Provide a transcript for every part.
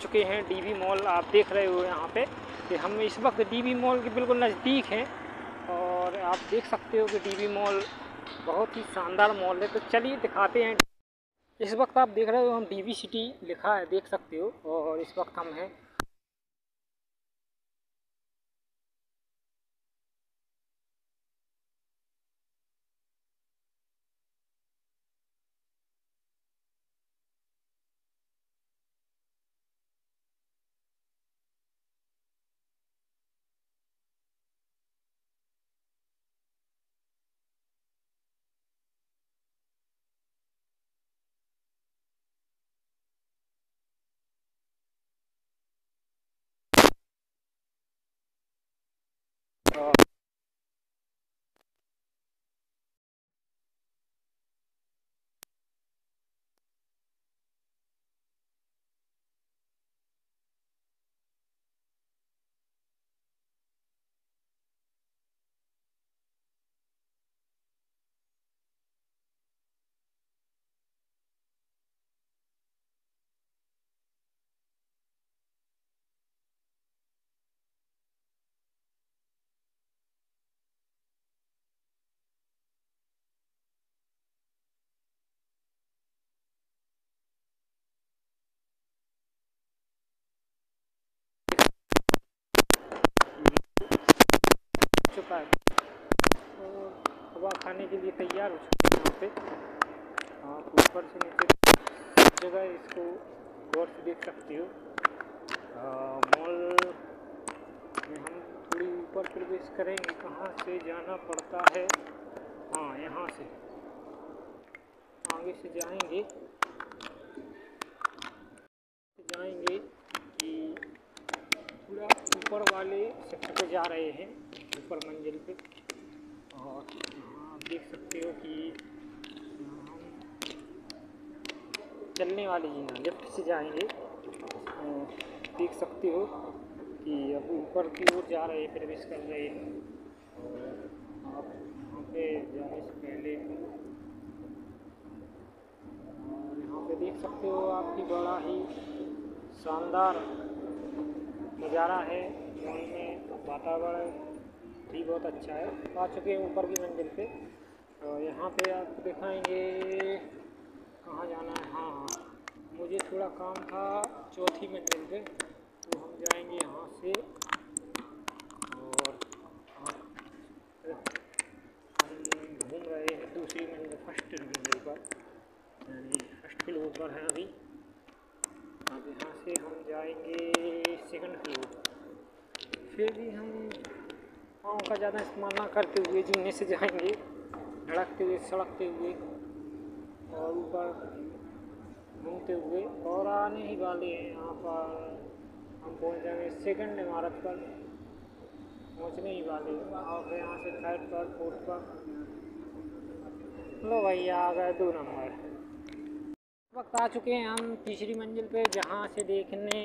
चुके हैं DV mall आप देख रहे हो यहाँ पे कि हम इस वक्त डीवी मॉल के बिल्कुल नज़दीक हैं और आप देख सकते हो कि डीवी मॉल बहुत ही शानदार मॉल है। तो चलिए दिखाते हैं। इस वक्त आप देख रहे हो हम डीवी सिटी लिखा है, देख सकते हो और इस वक्त हम हैं चुका है और हवा खाने के लिए तैयार हो चुका है यहाँ पे। आप ऊपर से नीचे जगह इसको गौर से देख सकते हो। मॉल में हम थोड़ी ऊपर प्रवेश करेंगे। कहाँ से जाना पड़ता है? हाँ यहाँ से। आगे से जाएँगे कि पूरा ऊपर वाले सेक्टर पे जा रहे हैं, ऊपर मंजिल पे। और आप देख सकते हो कि चलने वाली जी लिफ्ट से जाएँगे। देख सकते हो कि अब ऊपर की ओर जा रहे हैं प्रवेश कर रहे हैं। आप यहाँ पे जाने से पहले, और यहाँ पे देख सकते हो आपकी बड़ा ही शानदार नज़ारा है। मॉल में वातावरण भी बहुत अच्छा है। आ चुके हैं ऊपर की मंजिल पे। और यहाँ पे आपको दिखाएँगे कहाँ जाना है। हाँ हाँ। मुझे थोड़ा काम था चौथी मंजिल पे। तो हम जाएँगे यहाँ से। और घूम रहे हैं दूसरी मंजिल, फ़र्स्ट मंजिल पर। यानी फ़र्स्ट फ्लोर पर हैं अभी। अब यहाँ से हम जाएँगे सेकंड फ्लोर। फिर भी हम पाँव का ज़्यादा इस्तेमाल ना करते हुए, जीने से जाएँगे, धड़कते हुए, सड़कते हुए और ऊपर घूमते हुए और आने ही वाले हैं। यहाँ पर हम पहुँच जाएँगे सेकंड इमारत पर, पहुँचने ही वाले और फिर यहाँ से थर्ड पर फोर्थ पर। लो भैया आ गए दो नंबर। वक्त आ चुके हैं हम तीसरी मंजिल पे, जहाँ से देखने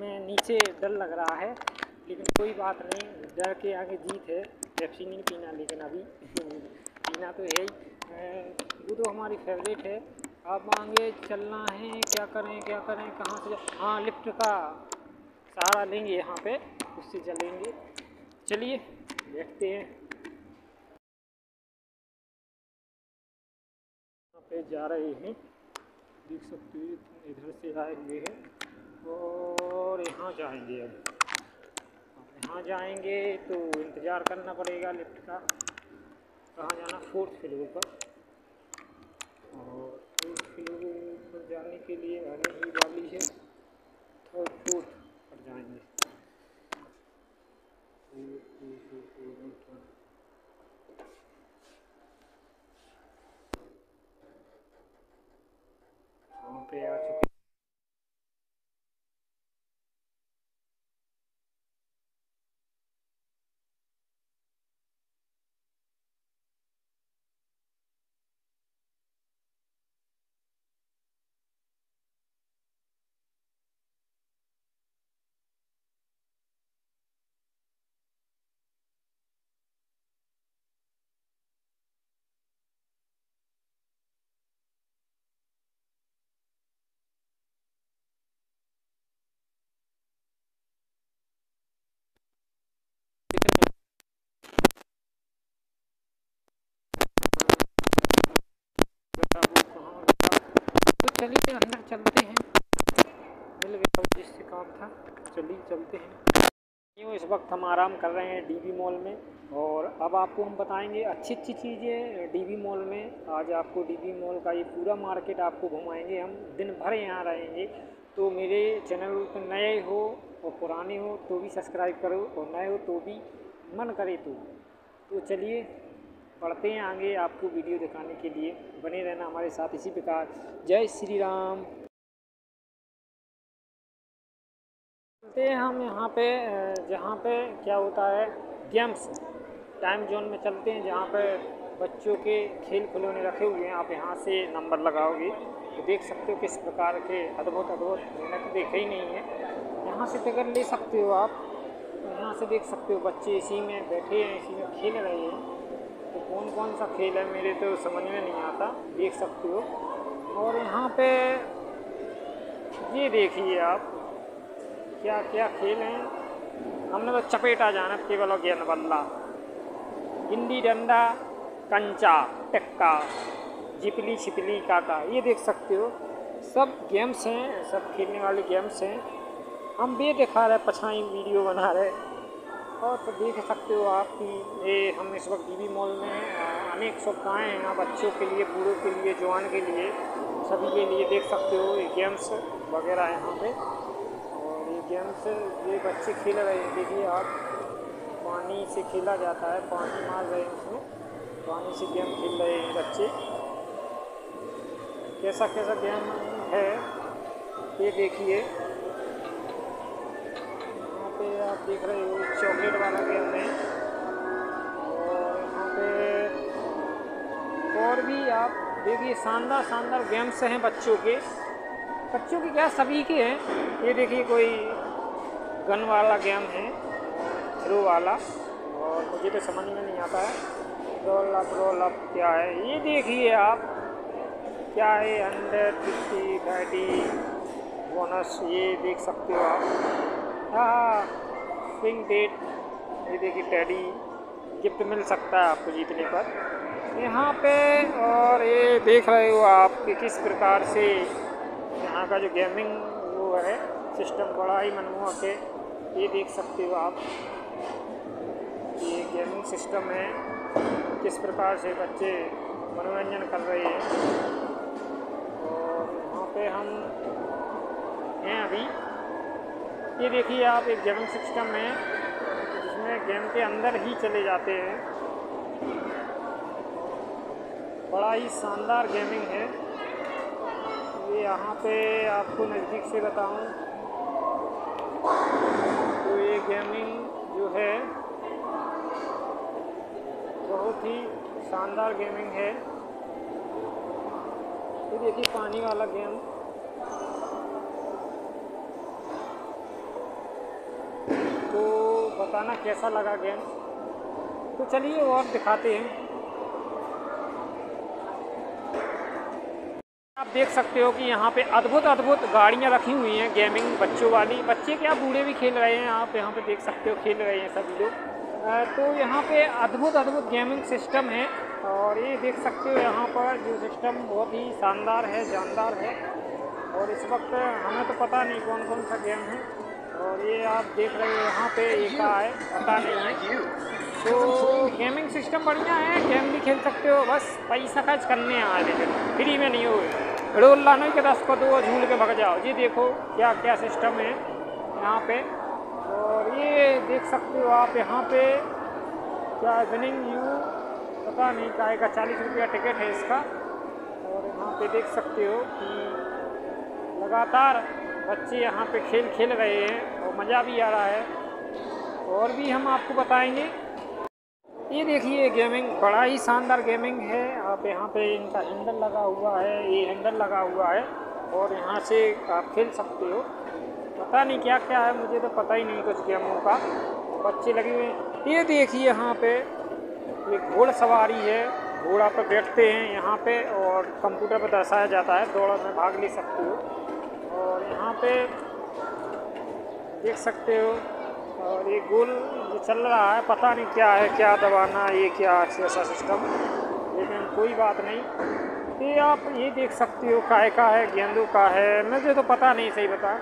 में नीचे डर लग रहा है। लेकिन कोई बात नहीं, डर के आगे जीत है। पेप्सी नहीं पीना, लेकिन अभी पीना तो है वो तो हमारी फेवरेट है। अब आगे चलना है, क्या करें क्या करें, कहाँ से हाँ लिफ्ट का सहारा लेंगे यहाँ पे, उससे चलेंगे। चलिए, देखते हैं। यहाँ पे जा रहे हैं। देख सकते हो, इधर से आए हुए हैं और यहाँ जाएँगे अब। यहाँ जाएँगे तो इंतज़ार करना पड़ेगा लिफ्ट का। कहाँ जाना? फोर्थ फ्लोर पर। और फोर्थ फ्लोर पर जाने के लिए आने ही वाली है थर्ड फोर्थ पर जाएँगे वहाँ पे आ चुके चलिए अंदर चलते हैं। मिल गया जिससे काम था। चलिए चलते हैं। यूँ इस वक्त हम आराम कर रहे हैं डीबी मॉल में? और अब आपको हम बताएँगे अच्छी अच्छी चीज़ें डीबी मॉल में। आज आपको डीबी मॉल का ये पूरा मार्केट आपको घुमाएँगे हम। दिन भर यहाँ रहेंगे। तो मेरे चैनल पर नए हो और पुराने हो तो भी सब्सक्राइब करो। और नए हो तो भी मन करे तो। तो चलिए बढ़ते हैं आगे आपको वीडियो दिखाने के लिए। बने रहना हमारे साथ इसी प्रकार। जय श्री राम। चलते हैं हम यहाँ पे जहाँ पे क्या होता है, गेम्स। टाइम जोन में चलते हैं जहाँ पे बच्चों के खेल खिलौने रखे हुए हैं। आप यहाँ से नंबर लगाओगे तो देख सकते हो किस प्रकार के अद्भुत अद्भुत मैंने तो देखे ही नहीं है। यहाँ से टिकट ले सकते हो आप। यहाँ से देख सकते हो बच्चे इसी में बैठे हैं, इसी में खेल रहे हैं। कौन कौन सा खेल है मेरे तो समझ में नहीं आता, देख सकते हो। और यहाँ पे ये देखिए आप क्या क्या खेल हैं। हमने तो चपेटा जाना, केवल और गेंद बल्ला। गिंडी, डंडा, कंचा, टक्का, जिपली, छिपली, काका, ये देख सकते हो। सब गेम्स हैं, सब खेलने वाले गेम्स हैं। हम भी दिखा रहे, पछाई वीडियो बना रहे। और तो देख सकते हो आप कि ये हम इस वक्त डीबी मॉल में अनेक सुविधाएँ हैं। यहाँ बच्चों के लिए, बूढ़ों के लिए, जवान के लिए, सभी के लिए देख सकते हो। ये गेम्स वगैरह यहाँ पे। और ये गेम्स, ये बच्चे खेल रहे हैं। देखिए आप, पानी से खेला जाता है, पानी मार रहे हैं उसमें। पानी से गेम खेल रहे हैं बच्चे। कैसा कैसा गेम है, ये देखिए। पे आप देख रहे हो चॉकलेट वाला गेम है। और यहाँ पे और भी आप देखिए शानदार शानदार गेम्स हैं बच्चों के। बच्चों के क्या सभी के हैं? ये देखिए, कोई गन वाला गेम है थ्रो वाला। और मुझे तो समझ में नहीं आता है। रोल अप रोल अप क्या है? ये देखिए आप, क्या है? हंड्रेड फिफ्टी थर्टी बोनस ये देख सकते हो आप। हाँ। स्विंग डेट ये देखिए टैडी गिफ्ट मिल सकता है आपको जीतने पर। यहाँ पे और ये देख रहे हो आप कि किस प्रकार से यहाँ का जो गेमिंग वो है सिस्टम बड़ा ही मनमोहक है। ये देख सकते हो आप ये गेमिंग सिस्टम है, किस प्रकार से बच्चे मनोरंजन कर रहे हैं। और वहाँ पे हम हैं अभी ये देखिए आप एक गेमिंग सिस्टम है जिसमें गेम के अंदर ही चले जाते हैं। बड़ा ही शानदार गेमिंग है। ये यहाँ पे आपको नज़दीक से बताऊँ तो ये गेमिंग जो है, बहुत ही शानदार गेमिंग है। ये देखिए पानी वाला गेम तो बताना कैसा लगा गेम। तो चलिए और दिखाते हैं। आप देख सकते हो कि यहाँ पे अद्भुत अद्भुत गाड़ियाँ रखी हुई हैं गेमिंग बच्चों वाली। बच्चे क्या बूढ़े भी खेल रहे हैं आप यहाँ पे देख सकते हो, खेल रहे हैं सभी लोग। तो यहाँ पे अद्भुत अद्भुत गेमिंग सिस्टम है और ये देख सकते हो यहाँ पर जो सिस्टम बहुत ही शानदार है, जानदार है। और इस वक्त हमें तो पता नहीं कौन कौन सा गेम है। और ये आप देख रहे हो यहाँ पे एक है, पता नहीं। है तो गेमिंग सिस्टम बढ़िया है गेम भी खेल सकते हो, बस पैसा खर्च करने आ रहे फ्री में नहीं हो। रोल लाना के दस को दो झूल के भग जाओ। जी देखो क्या क्या सिस्टम है यहाँ पे। और ये देख सकते हो आप यहाँ पे क्या विनिंग यू पता नहीं क्या का चालीस रुपया टिकट है इसका। और यहाँ पे देख सकते हो कि लगातार बच्चे यहाँ पे खेल खेल रहे हैं और मज़ा भी आ रहा है। और भी हम आपको बताएँगे। ये देखिए गेमिंग बड़ा ही शानदार गेमिंग है। आप यहाँ पे इनका हैंडल लगा हुआ है, ये हैंडल लगा हुआ है और यहाँ से आप खेल सकते हो। पता नहीं क्या क्या है, मुझे तो पता ही नहीं कुछ गेमों का। बच्चे लगे हुए ये देखिए यहाँ पे ये घोड़ सवारी है। घोड़ा पर बैठते हैं यहाँ पे और कंप्यूटर पर दर्शाया जाता है। दौड़ में भाग ले सकते हो। और यहाँ पे देख सकते हो, और ये गोल जो चल रहा है, पता नहीं क्या है, क्या दबाना ये क्या ऐसा सिस्टम लेकिन कोई बात नहीं। ये आप ये देख सकते हो, काय का है, गेंदों का है, मुझे तो पता नहीं, सही बता।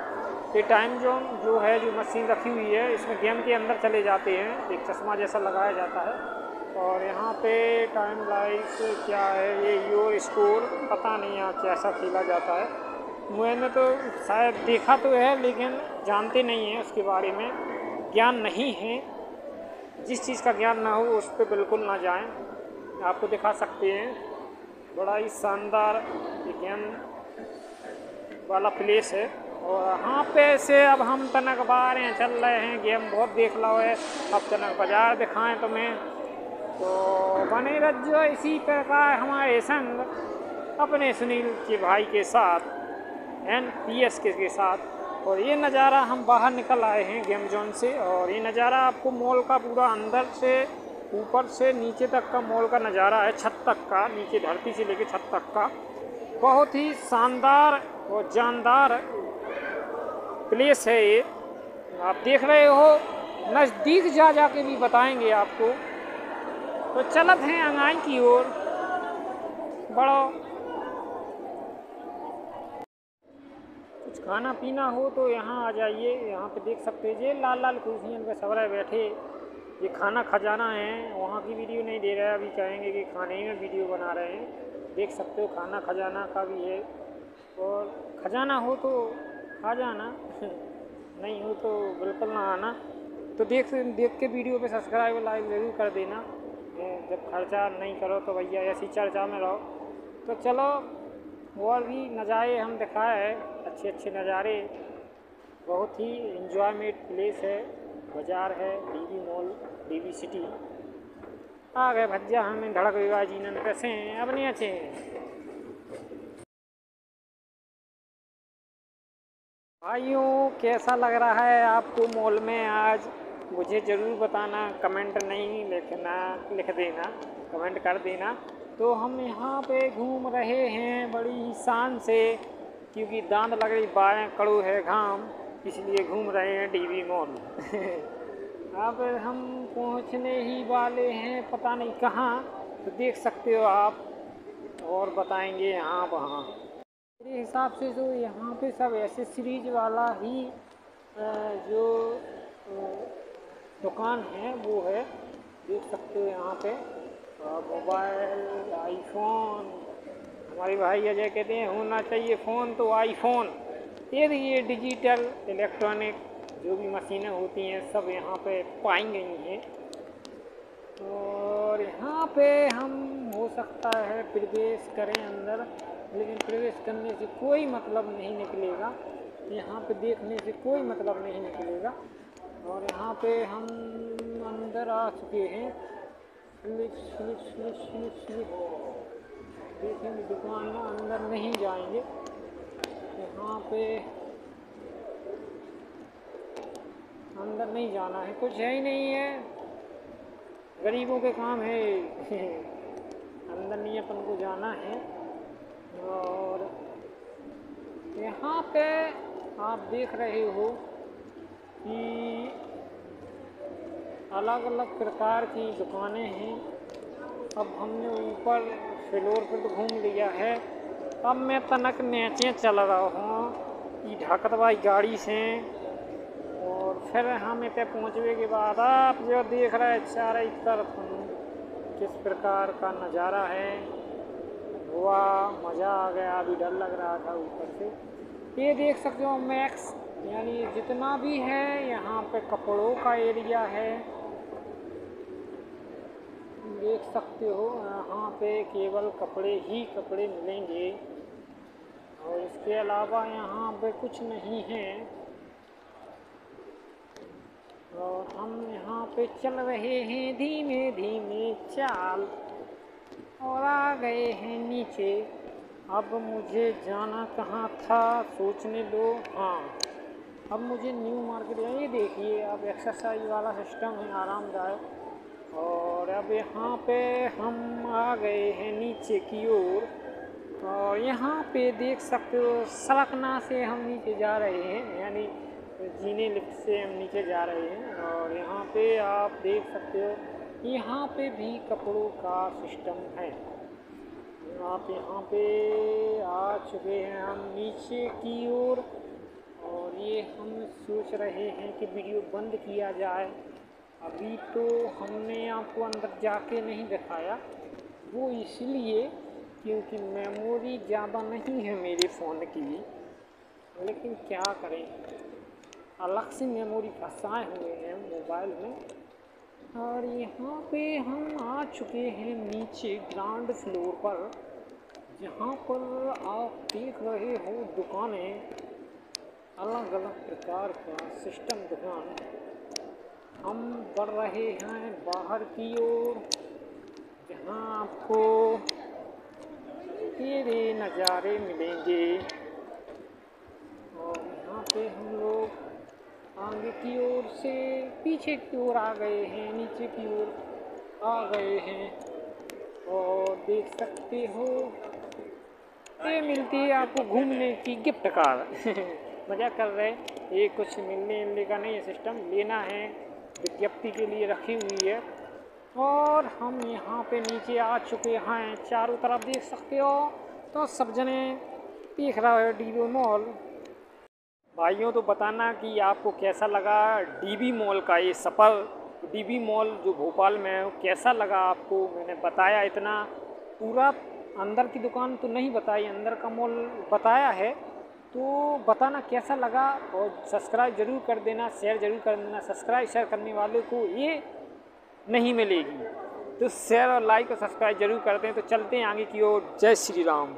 ये टाइम जोन जो है, जो मशीन रखी हुई है, इसमें गेम के अंदर चले जाते हैं, एक चश्मा जैसा लगाया जाता है। और यहाँ पे टाइम लाइफ क्या है, ये, यो स्कोर पता नहीं यहाँ कैसा खेला जाता है। मैंने तो शायद देखा तो है, लेकिन जानते नहीं हैं उसके बारे में। ज्ञान नहीं है। जिस चीज़ का ज्ञान ना हो, उस पर बिल्कुल ना जाएँ। आपको दिखा सकते हैं। बड़ा ही शानदार ज्ञान वाला प्लेस है। और यहाँ पे से अब हम तनक बाहर चल रहे हैं गेम। बहुत देख लो है। अब तनक बाज़ार दिखाएँ तुम्हें। तो बने रजो इसी प्रकार हमारे संग, अपने सुनील के भाई के साथ। एन पी एस के, साथ। और ये नज़ारा हम बाहर निकल आए हैं गेम जोन से। और ये नज़ारा आपको मॉल का पूरा अंदर से ऊपर से नीचे तक का मॉल का नज़ारा है छत तक का नीचे धरती से लेकर छत तक का। बहुत ही शानदार और जानदार प्लेस है ये। आप देख रहे हो नज़दीक जा जा के भी बताएँगे आपको। तो चलत हैं अंगाई की ओर। बड़ो खाना पीना हो तो यहाँ आ जाइए, यहाँ पे देख सकते हैं। ये लाल लाल कुर्सियों पे सब बैठे। ये खाना खजाना है, वहाँ की वीडियो नहीं दे रहा है अभी कहेंगे कि खाने में वीडियो बना रहे हैं। देख सकते हो खाना खजाना का भी है। और खजाना हो तो आ जाना, नहीं हो तो बिल्कुल ना आना। तो देख देख के वीडियो पे सब्सक्राइब लाइक ज़रूर कर देना। जब खर्चा नहीं करो तो भैया ऐसी चर्चा में रहो। तो चलो, और भी नज़ारे हम दिखाए हैं। अच्छे अच्छे नज़ारे। बहुत ही इंजॉयमेंट प्लेस है, बाज़ार है डीवी मॉल डीवी सिटी आ गए भज्जा हमें धड़क विवाह जी कैसे हैं अब नहीं अच्छे। भाइयों, कैसा लग रहा है आपको मॉल में आज? मुझे ज़रूर बताना कमेंट नहीं लिखना, लिख देना कमेंट कर देना। तो हम यहाँ पे घूम रहे हैं बड़ी शान से। क्योंकि दांत लग रही, बाएँ कड़ू है घाम, इसलिए घूम रहे हैं डीवी मॉल अब हम पहुँचने ही वाले हैं, पता नहीं कहाँ। तो देख सकते हो आप, और बताएँगे यहाँ वहाँ। मेरे हिसाब से जो यहाँ पे सब ऐसे सीरीज़ वाला ही जो दुकान है, वो है। देख सकते हो यहाँ पे। मोबाइल आईफोन हमारे भाई अजय कहते हैं होना चाहिए फ़ोन तो आईफोन ये ये डिजिटल इलेक्ट्रॉनिक जो भी मशीनें होती हैं सब यहाँ पे पाई गई हैं और यहाँ पे हम हो सकता है प्रवेश करें अंदर लेकिन प्रवेश करने से कोई मतलब नहीं निकलेगा यहाँ पे देखने से कोई मतलब नहीं निकलेगा और यहाँ पे हम अंदर आ चुके हैं slip slip slip slip slip देखेंगे दुकान में अंदर नहीं जाएँगे। यहाँ पे अंदर नहीं जाना है, कुछ है ही नहीं है। गरीबों के काम है। अंदर नहीं अपन को जाना है। और यहाँ पे आप देख रहे हो कि अलग अलग प्रकार की दुकानें हैं। अब हमने ऊपर फ्लोर पर तो घूम लिया है। अब मैं तनक नीचे चल रहा हूँ। ढाकत भाई गाड़ी से। और फिर हम इतने पहुँचने के बाद आप जो देख रहे हैं, चार तरफ़ किस प्रकार का नज़ारा है। हुआ मज़ा आ गया। अभी डर लग रहा था ऊपर से। ये देख सकते हो, मैक्स, यानी जितना भी है, यहाँ पे कपड़ों का एरिया है देख सकते हो। यहाँ पे केवल कपड़े ही कपड़े मिलेंगे। और इसके अलावा यहाँ पे कुछ नहीं है। और हम यहाँ पे चल रहे हैं धीमे धीमे। चाल। और आ गए हैं नीचे। अब मुझे जाना कहाँ था सोचने दो। हाँ। अब मुझे न्यू मार्केट ये देखिए, अब एक्सरसाइज वाला सिस्टम है, आरामदायक। और अब यहाँ पे हम आ गए हैं नीचे की ओर। और यहाँ पे देख सकते हो सड़कना से हम नीचे जा रहे हैं यानी जीने लिफ्ट से हम नीचे जा रहे हैं। और यहाँ पे आप देख सकते हो यहाँ पे भी कपड़ों का सिस्टम है। आप यहाँ पे आ चुके हैं हम नीचे की ओर। और, और ये हम सोच रहे हैं कि वीडियो बंद किया जाए। अभी तो हमने आपको अंदर जाके नहीं दिखाया। वो इसलिए क्योंकि मेमोरी ज़्यादा नहीं है मेरे फ़ोन की। लेकिन क्या करें? अलग से मेमोरी फंसाए हुए हैं मोबाइल में। और यहाँ पे हम आ चुके हैं नीचे ग्राउंड फ्लोर पर, जहाँ पर आप देख रहे हो दुकानें। अलग अलग प्रकार का सिस्टम दुकान। हम बढ़ रहे हैं बाहर की ओर। जहाँ आपको तेरे नज़ारे मिलेंगे। और यहाँ पे हम लोग आगे की ओर से पीछे की ओर आ गए हैं, नीचे की ओर आ गए हैं। और देख सकते हो, ये मिलती है आपको घूमने की गिफ्ट कार मज़ा कर रहे ये कुछ मिलने मिलने का नहीं है, सिस्टम लेना है। विज्ञप्ति के लिए रखी हुई है। और हम यहाँ पे नीचे आ चुके हैं। चारों तरफ़ देख सकते हो। तो सब जने देख रहा है डी मॉल भाइयों तो बताना कि आपको कैसा लगा डीबी मॉल का ये सफ़र? डीबी मॉल जो भोपाल में है कैसा लगा आपको? मैंने बताया इतना। पूरा अंदर की दुकान तो नहीं बताई, अंदर का मॉल बताया है। तो बताना कैसा लगा और सब्सक्राइब ज़रूर कर देना शेयर ज़रूर कर देना सब्सक्राइब शेयर करने वाले को ये नहीं मिलेगी। तो शेयर और लाइक और सब्सक्राइब ज़रूर करते हैं। तो चलते हैं आगे की ओर। जय श्री राम।